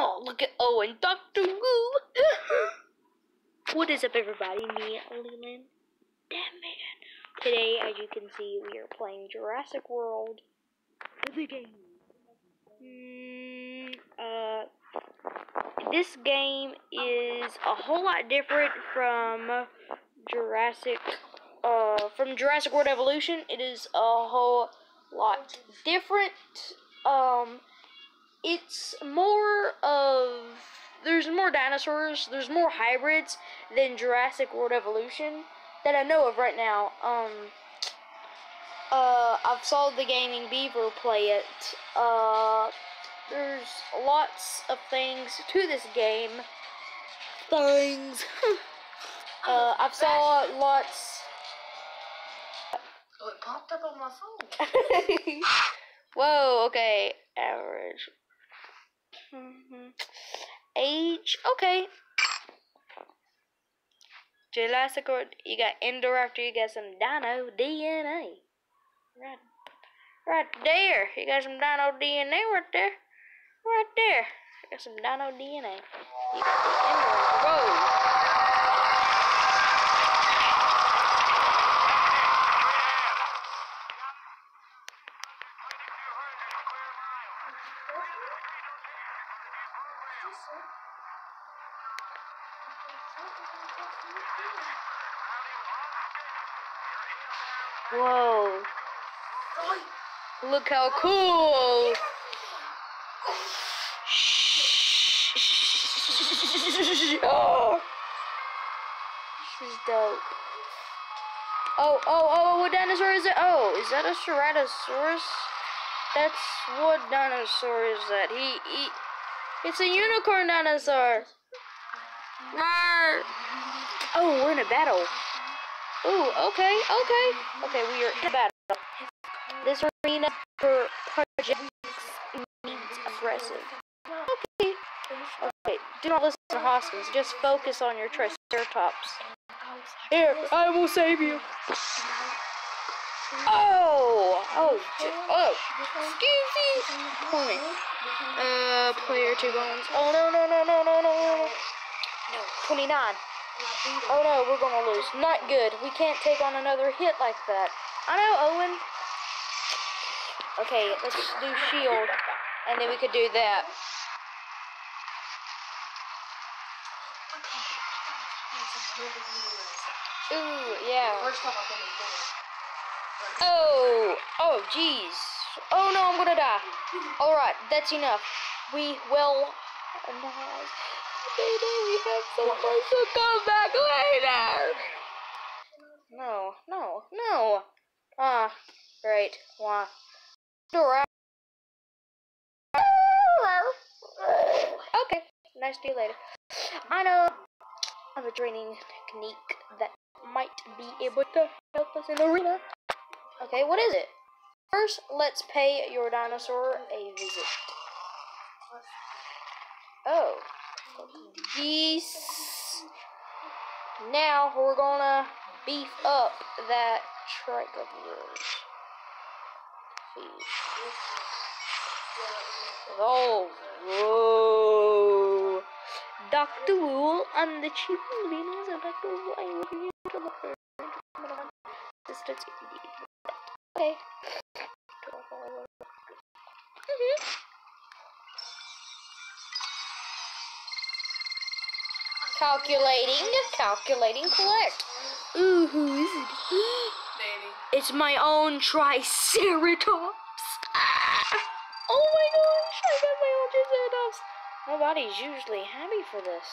Oh, look at Owen, Doctor Wu. what is up, everybody? Me, Leland. Damn man. Today, as you can see, we are playing Jurassic World, the game. Mm, uh, this game is a whole lot different from Jurassic, uh, from Jurassic World Evolution. It is a whole lot different. Um, it's more of there's more dinosaurs, there's more hybrids than Jurassic World Evolution that I know of right now. Um, uh, I've saw the Gaming Beaver play it. Uh, there's lots of things to this game. Things. uh, I've saw lots. Oh, it popped up on my phone. Whoa. Okay. Average. Mhm. Age. Okay. Jurassic. You got Indoraptor. You got some Dino DNA. Right. Right there. You got some Dino DNA right there. Right there. You got some Dino DNA. You got the Indoraptor. Whoa. Look how cool. oh. This dope. Oh, oh, oh, what dinosaur is it? Oh, is that a Ceratosaurus? That's what dinosaur is that? He, he, it's a unicorn dinosaur. Rawr. Oh, we're in a battle. Ooh, okay, okay. Okay, we are in a battle. Arena for projects needs aggressive. Okay. Okay, do not listen to Hoskins. Just focus on your Triceratops. Here, I will save you. Oh! Oh, oh. Excuse me. Point. Uh, player two bones. Oh, no, no, no, no, no, no, no. No, 29. Oh no, we're gonna lose. Not good. We can't take on another hit like that. I know, Owen. Okay, let's do shield, and then we could do that. Ooh, yeah. Oh, oh, jeez. Oh no, I'm gonna die. All right, that's enough. We will. Baby, we have someone to come back later. No, no, no. Ah, great. Why? Okay, nice to you later. I know of a training technique that might be able to help us in the arena. Okay, what is it? First, let's pay your dinosaur a visit. Oh. Geese. Now we're gonna beef up that trike of yours. Oh, whoa. Dr. Wool, I'm the leaders of Dr. Wool. I will to look for Distance. Okay. Mhm. Calculating, calculating, collect. Ooh, who is it? It's my own Triceratops. Oh my gosh, I got my own Triceratops. Nobody's usually happy for this.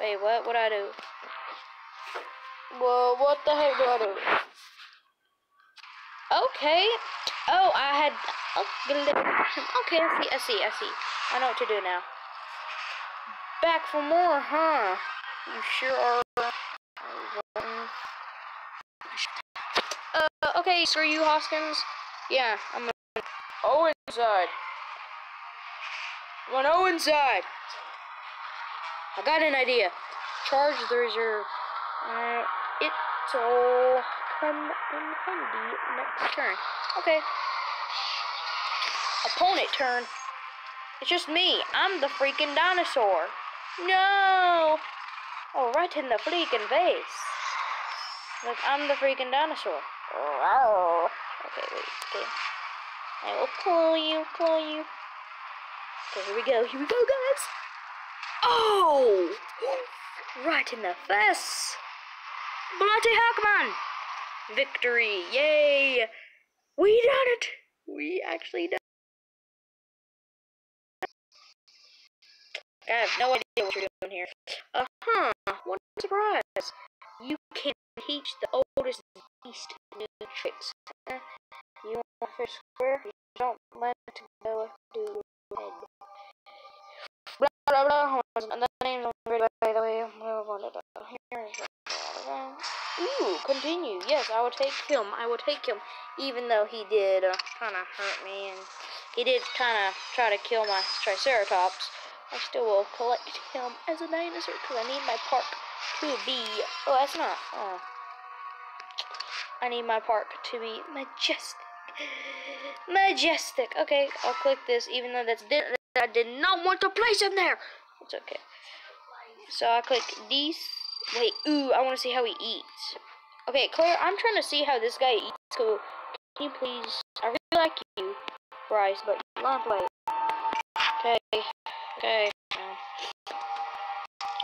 Wait, what? What I do? Well, what the heck do I do? Okay. Oh, I had. Oh, okay, I see. I see. I see. I know what to do now. Back for more, huh? You sure are. Uh, okay, screw you, Hoskins. Yeah, I'm gonna Oh inside. I'm gonna go inside. I got an idea. Charge the reserve. Uh, it'll come in handy next turn. Okay. Opponent turn. It's just me. I'm the freaking dinosaur. No! Oh, right in the freaking face. Look, I'm the freaking dinosaur. Wow. Okay, wait, okay. I will claw you, claw you. Okay, here we go, here we go, guys. Oh! Right in the face. Bloody Hackman! Victory, yay! We done it! We actually done I have no idea what you're doing here. Uh huh. What a surprise. You can teach the oldest Uh, you want fish square? You don't let it go your head. Blah blah blah. The name's by the way. Ooh, continue. Yes, I will take him. I will take him. Even though he did uh, kind of hurt me and he did kind of try to kill my Triceratops. I still will collect him as a dinosaur because I need my park to be. Oh, that's not. Oh. I need my park to be majestic. Majestic. Okay, I'll click this even though that's did I did not want to place him there. It's okay. So I click these. Wait, ooh, I want to see how he eats. Okay, Claire, I'm trying to see how this guy eats. So, can you please? I really like you, Bryce, but you not play. Okay. Okay. Um,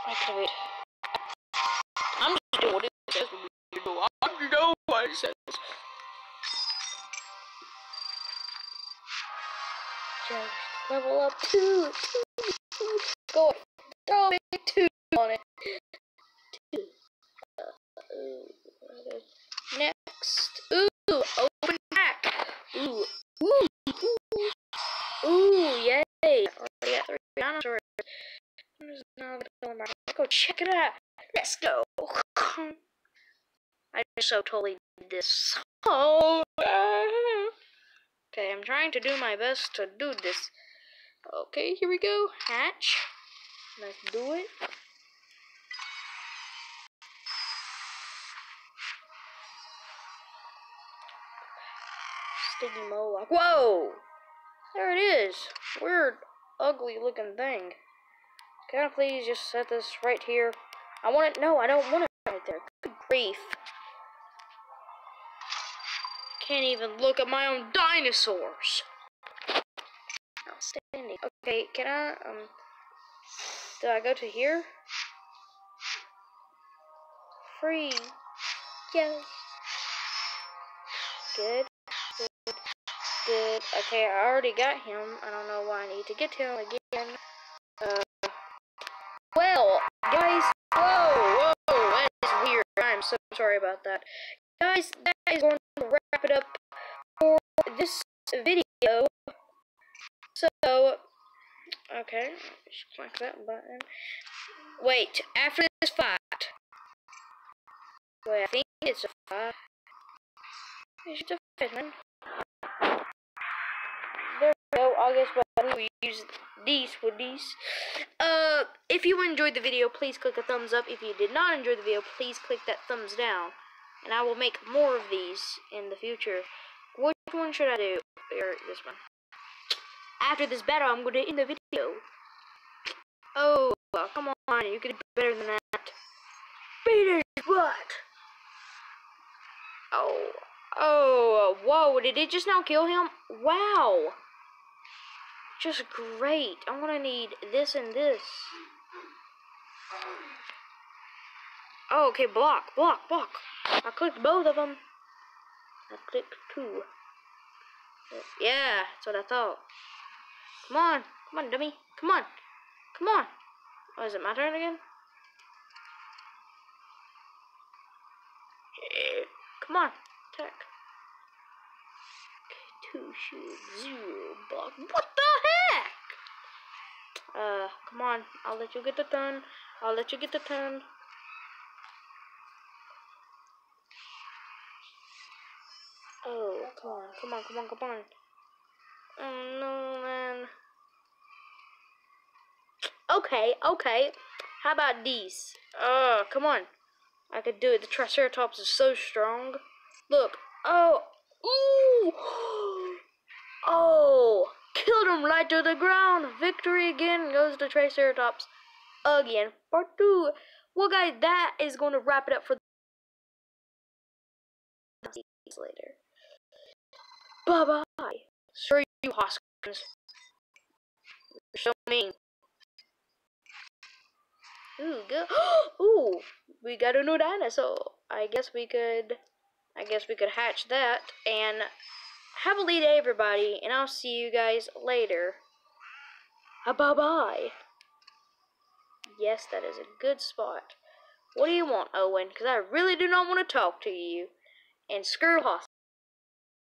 activate. I'm just doing what it says for me to do. I'm just it. Just level up two, two, two. Go, throw me two on it. Two. Uh, next. Ooh, open back. Ooh, ooh, ooh, ooh, yay. Already got three dinosaurs. Let's go check it out. Let's go. So totally did this. Oh. Okay, I'm trying to do my best to do this. Okay, here we go. Hatch. Let's do it. Stygimoloch. Whoa! There it is. Weird, ugly looking thing. Can I please just set this right here? I want it. No, I don't want it right there. Good grief. Can't even look at my own dinosaurs. Outstanding. Okay, can I, um, do I go to here? Free. Yes. Good. Good. Good. Okay, I already got him. I don't know why I need to get him again. Uh, well, guys, whoa, whoa, that is weird. I'm so sorry about that. Guys, that is going to wrap it up for this video. So, okay, just click that button. Wait, after this fight. Wait, I think it's a fight. It's a fight, man. There we go. I guess we use these for these. Uh, if you enjoyed the video, please click a thumbs up. If you did not enjoy the video, please click that thumbs down. And I will make more of these in the future. Which one should I do? Or this one. After this battle, I'm going to end the video. Oh, come on. You can do better than that. Beat his butt. Oh. Oh, whoa, did it just now kill him? Wow. Just great. I'm gonna need this and this. Oh, okay, block, block, block. I clicked both of them. I clicked two. Yeah, that's what I thought. Come on, come on, dummy. Come on, come on. Oh, is it my turn again? Come on, attack. Two shield, zero block. What the heck? Uh, come on. I'll let you get the turn. I'll let you get the turn. Oh, come on, come on, come on, come on. Oh no, man. Okay, okay. How about these? Oh, come on. I could do it. The Triceratops is so strong. Look. Oh. Ooh. Oh. killed him right to the ground. Victory again goes to Triceratops again. Part two. Well, guys, that is going to wrap it up for later. Bye bye. Screw you, Hoskins. You're so mean. Ooh, good. Ooh, we got a new dinosaur. I guess we could, I guess we could hatch that and have a lead, everybody. And I'll see you guys later. Uh, bye bye. Yes, that is a good spot. What do you want, Owen? Because I really do not want to talk to you. And screw Hoskins.